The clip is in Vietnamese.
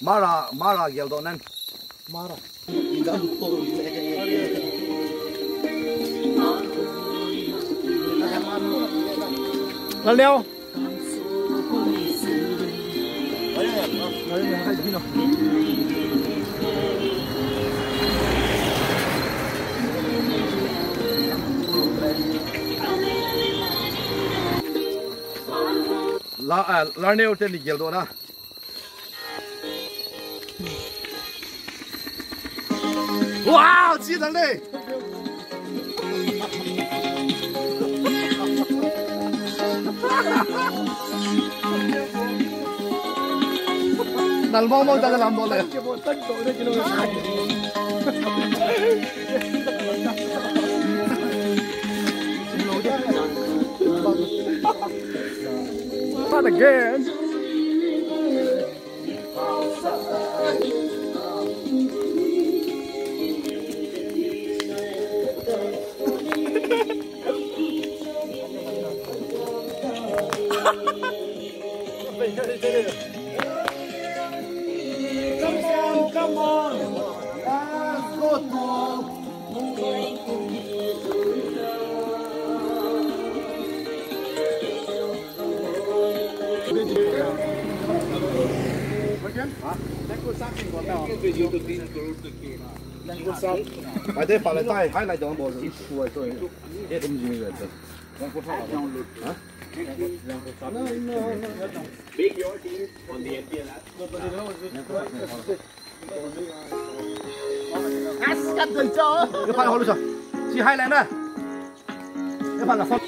Mara, Mara gel donen. Mara. Lan leo. Hadi hadi hadi. La à la neo trên đi gel rồi na. Wow, chi thật đi. Nal mau mau jangan lambo le. Thank you. fun again. come on, come on. Let's go to Ai thế phải là tay, hai lại chọn bộ rồi. Phùi rồi. Thế đúng gì sao Hả? cắt rồi cho. Cái phải hồi rồi. Chỉ hai lại nè. Cái phải là phong.